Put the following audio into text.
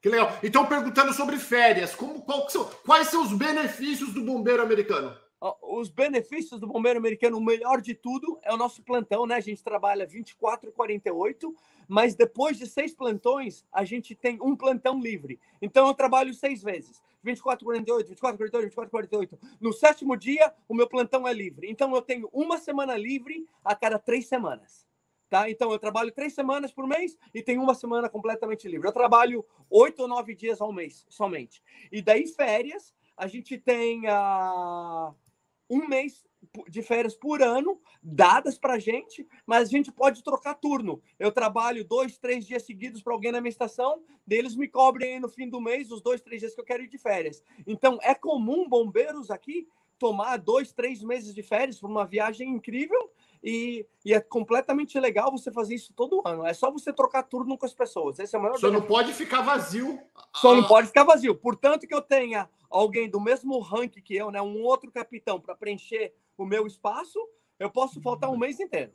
Que legal. Então, perguntando sobre férias, como, são, quais são os benefícios do bombeiro americano? Os benefícios do bombeiro americano, o melhor de tudo é o nosso plantão, né? A gente trabalha 24 e 48, mas depois de seis plantões, a gente tem um plantão livre. Então, eu trabalho seis vezes. 24, 48, 24, 48, 24, 48. No sétimo dia, o meu plantão é livre. Então, eu tenho uma semana livre a cada três semanas. Tá? Então, eu trabalho três semanas por mês e tenho uma semana completamente livre. Eu trabalho oito ou nove dias ao mês somente. E daí, férias, a gente tem uh, um mês de férias por ano dadas para gente, mas a gente pode trocar turno. Eu trabalho dois, três dias seguidos para alguém na minha estação, deles me cobrem no fim do mês os dois, três dias que eu quero ir de férias. Então, é comum bombeiros aqui tomar dois, três meses de férias para uma viagem incrível e, e, é completamente legal você fazer isso todo ano. É só você trocar turno com as pessoas. Esse é o maior. Só não pode ficar vazio. Só não pode ficar vazio. Portanto, que eu tenha alguém do mesmo rank que eu, né, um outro capitão para preencher o meu espaço, eu posso faltar um mês inteiro.